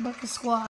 Bucket Squad.